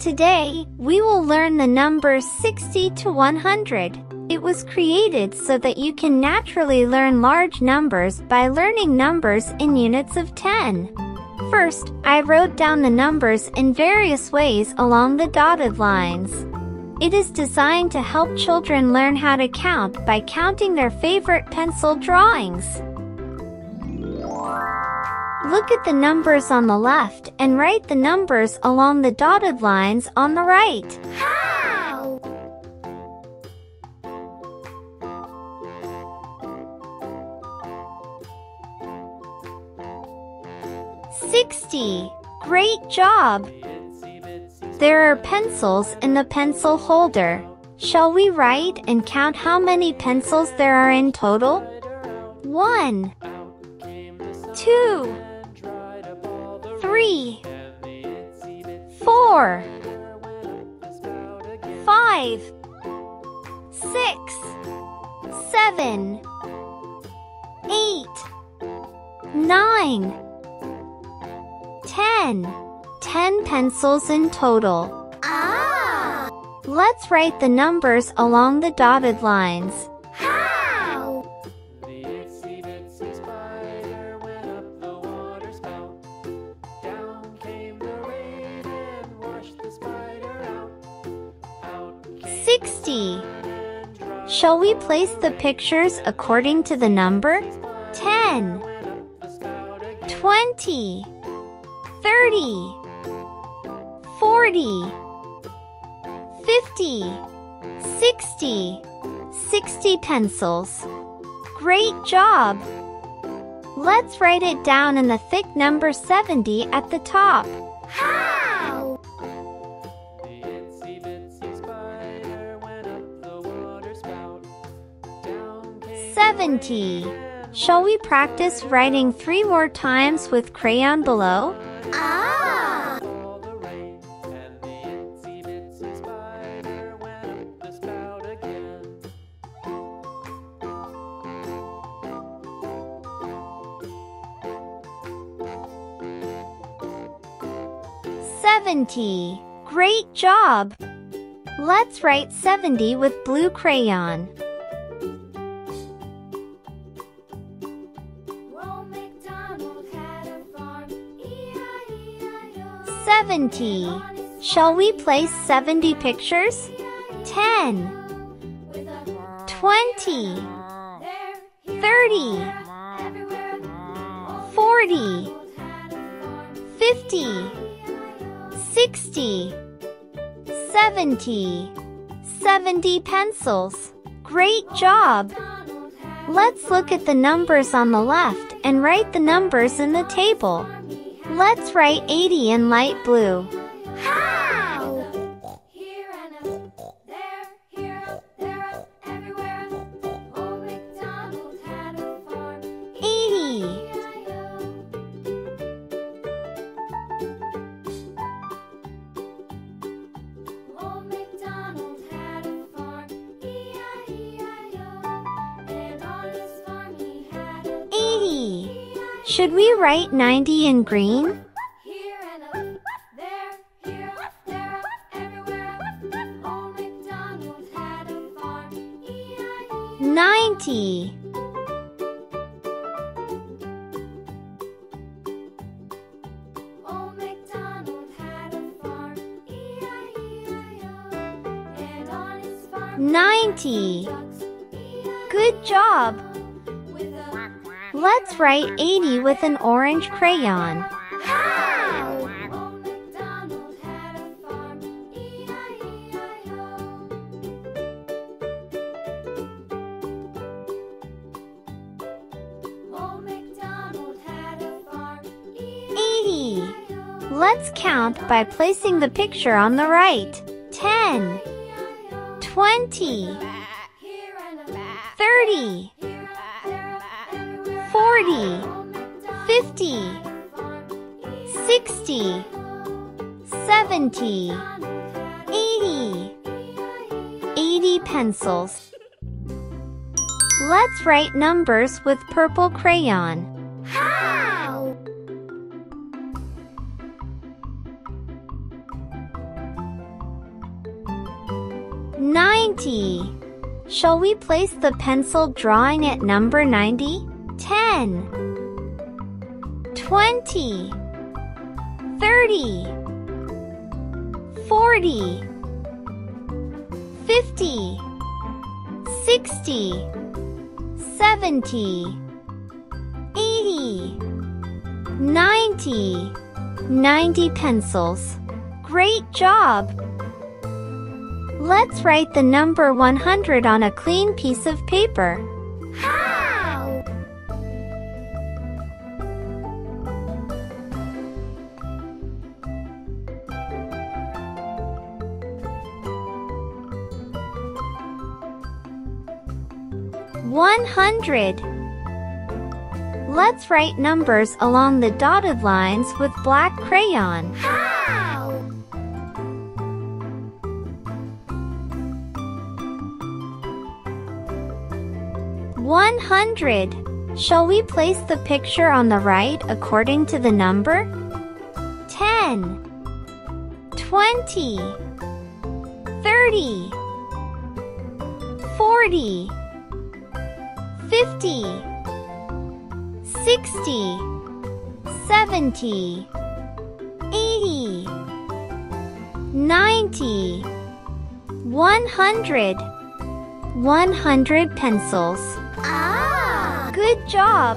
Today, we will learn the numbers 60 to 100. It was created so that you can naturally learn large numbers by learning numbers in units of 10. First, I wrote down the numbers in various ways along the dotted lines. It is designed to help children learn how to count by counting their favorite pencil drawings. Look at the numbers on the left and write the numbers along the dotted lines on the right. How? Sixty. Great job! There are pencils in the pencil holder. Shall we write and count how many pencils there are in total? One, two, three, four, five, six, seven, eight, nine, ten. Ten pencils in total. Ah! Let's write the numbers along the dotted lines. 60. Shall we place the pictures according to the number? 10, the spout again. 20, 30, 40, 50, 60, 60 pencils. Great job! Let's write it down in the thick number 70 at the top. 70. Shall we practice writing three more times with crayon below? Ah! 70. Great job! Let's write 70 with blue crayon. 70. Shall we place 70 pictures? 10, 20, 30, 40, MacDonald had a farm, 50, 60, 70. 70 pencils. Great job! Let's look at the numbers on the left and write the numbers in the table. Let's write 80 in light blue. Should we write 90 in green? Here and up, there, here up, there up, everywhere. Old MacDonald had a farm, E-I-E. 90. Old MacDonald had a farm, E-I-E-I-O. And on his farm 90. ducks, Good job! Let's write 80 with an orange crayon. 80. Let's count by placing the picture on the right. 10, 20, Here 40, 50, had a farm, 60, 70, 80. 80 pencils. Let's write numbers with purple crayon. How? 90. Shall we place the pencil drawing at number 90? 10. 20. 30. 40. 50. 60. 70. 80. 90. 90 pencils. Great job! Let's write the number 100 on a clean piece of paper. 100. Let's write numbers along the dotted lines with black crayon. How? One hundred. Shall we place the picture on the right according to the number? Ten. Twenty. Thirty. Forty. Fifty. Sixty. Seventy. Eighty. Ninety. One hundred. One hundred pencils. Ah! Good job!